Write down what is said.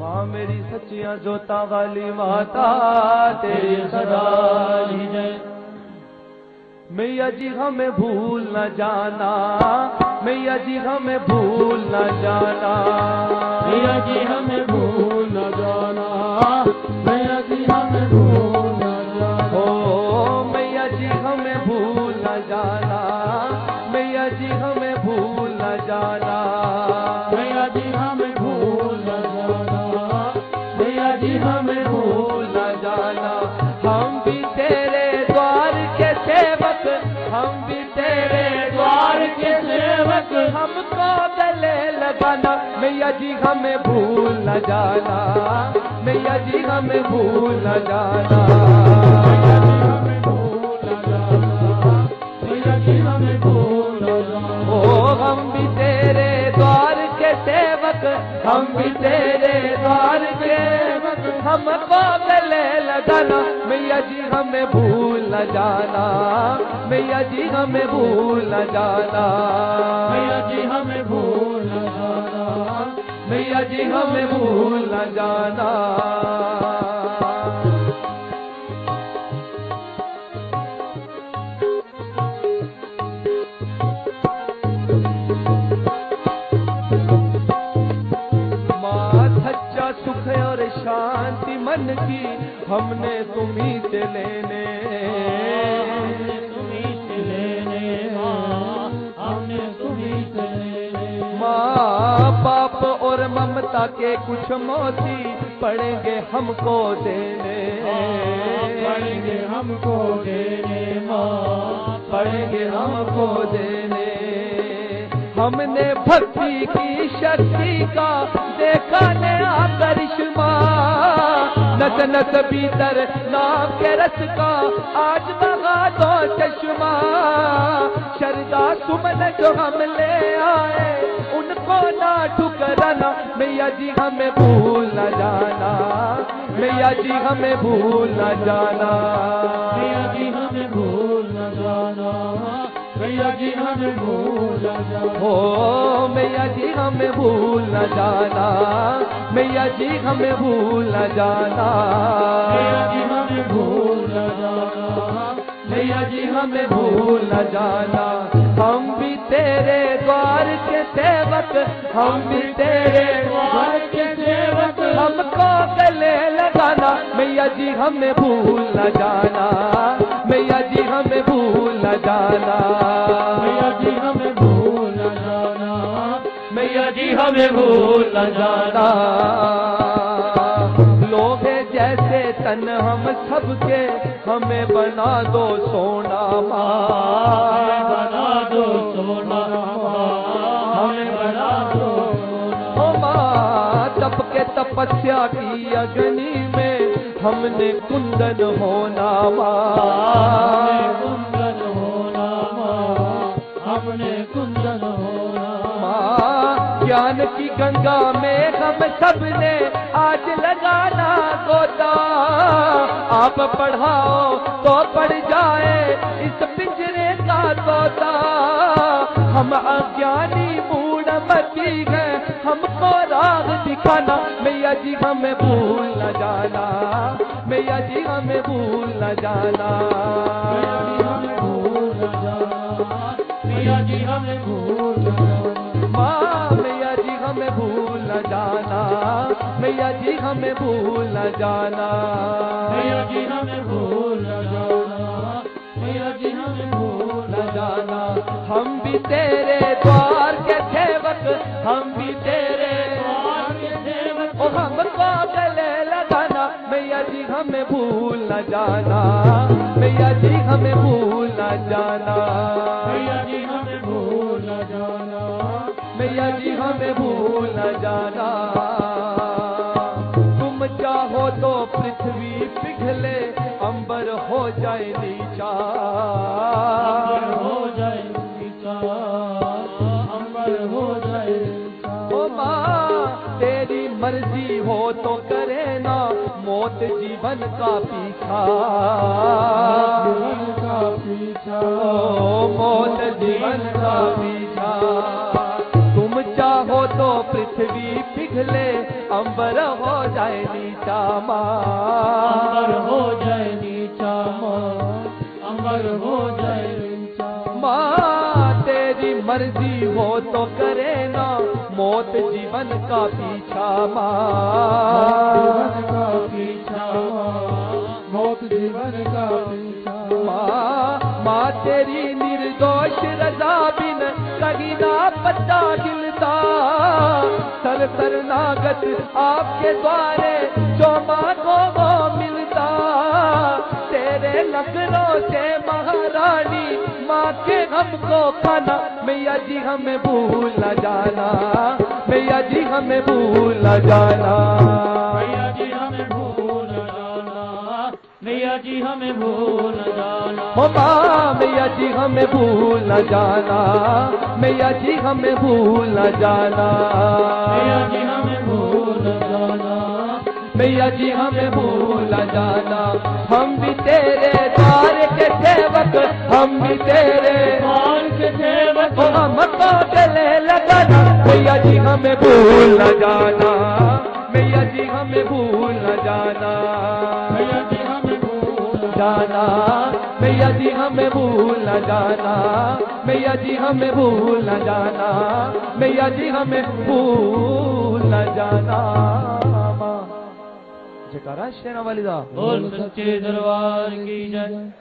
माँ मेरी सच्चिया जोता वाली माता तेरी सदा ही जय। मैया जी हमें भूल न जाना मैया जी हमें भूल न जाना। मैया जी हमें भूल न जाना मैया जी हमें भूल न जाना। ओ मैया जी हमें भूल न जाना। मैया जी हमें भूल न जाना। मैया जी हमें भूल न जाना। हमें हमें ओ, हम भी तेरे द्वार के सेवक, हम भी तेरे द्वार के हमको गले लगाना मैया जी हमें भूल न जाना। मैया जी हमें भूल न जाना। मैया जी हमें भूल मैया जी हमें भूल न जाना। माँ, सच्चा सुख और शांति मन की हमने तुम्ही से ममता के कुछ मोती पड़ेंगे हमको देने। पड़ेंगे हमको देने माँ पड़ेंगे हमको देने। हमने भक्ति की शक्ति का देखा नया करिश्मा नस नस भीतर नाम के रस का आज लगा दो चश्मा। शरदा सुमन जो हम ले आए उनको ना ठुकराना। मैया जी हमें भूल न जाना। मैया जी हमें भूल न जाना। मैया जी हमें भूल न जाना। मैया जी हमें भूल न जाना। हो मैया जी हमें भूल न जाना। मैया जी हमें भूल न जाना। मैया जी हमें भूल न जाना। मैया जी, हमें भूल जाना। हम भी तेरे द्वार के सेवक, हम भी तेरे द्वार के सेवक। हमको गले लगाना मैया जी, हमें भूल जाना। मैया जी, हमें भूल जाना। मैया जी, हमें भूल जाना। मैया जी, हमें भूल जाना। तन हम सबके हमें बना दो सोना माँ। बना दो सोना हमें बना दो सोना ओ माँ तप के तपस्या की अग्नि में हमने कुंदन होना हमने माँ कुंदन होना माँ। हमने कुंदन होना माँ ज्ञान की गंगा में हम सब आप पढ़ाओ तो पढ़ जाए इस पिंजरे का तोता। हम अज्ञानी मूढ़मती है, हमको राग दिखाना। मैया जी, हमें भूल न जाना। मैया जी, हमें भूल न जाना। मैया जी, हमें भूल न जाना। मैया जी, हमें भूल न जाना। हमें भूल न जाना। मैया जी हमें भूल न जाना। मैया जी हमें भूल न जाना। हम भी तेरे द्वार के सेवक हम भी तेरे द्वार के सेवक। ओ हमको गले लगाना। मैया जी हमें भूल न जाना। मैया जी हमें भूल न जाना। मैया जी हमें भूल न जाना। मैया जी हमें भूल न जाना। पिघले अंबर हो जाए नीचा। अंबर हो जाए नीचा अंबर हो जाए ओ माँ तेरी मर्ज़ी हो तो करे ना मौत जीवन का पीछा। जीवन का पीछा। मौत जीवन का पीछा। पृथ्वी पिघले अंबर हो जाए नीचा अंबर हो जाए नीचा माँ अंबर हो जाए नीचा माँ तेरी मर्ज़ी हो तो करे ना मौत जीवन का पीछा जीवन माँ का पीछा माँ मौत जीवन का पीछा माँ माँ तेरी निर्दोष रजा बिन कहीं ना पत्ता गिलता सर शरणागत आपके द्वारे जो मांगो वो मिलता। तेरे लखनऊ से महारानी माँ के हमको खाना। मैया जी, हमें भूल जाना। मैया जी, हमें भूल जाना। मैया जी हमें भूल जाना। हो माँ मैया जी हमें भूल न जाना। मैया जी हमें भूल न जाना। मैया जी हमें भूल जाना। मैया जी हमें भूल न जाना। हम भी तेरे द्वार के सेवक हम भी तेरे मान के सेवक। हो हमको गले लगाना। मैया जी हमें भूल न जाना। मैया जी हमें भूल न जाना। हमें जाना मैया जी, हमें भूल न जाना। मैया जी, हमें भूल न जाना। मैया जी, हमें भूल न जाना। जयकारा शेरा वालिदा बोल सच्चे दरबार की जय।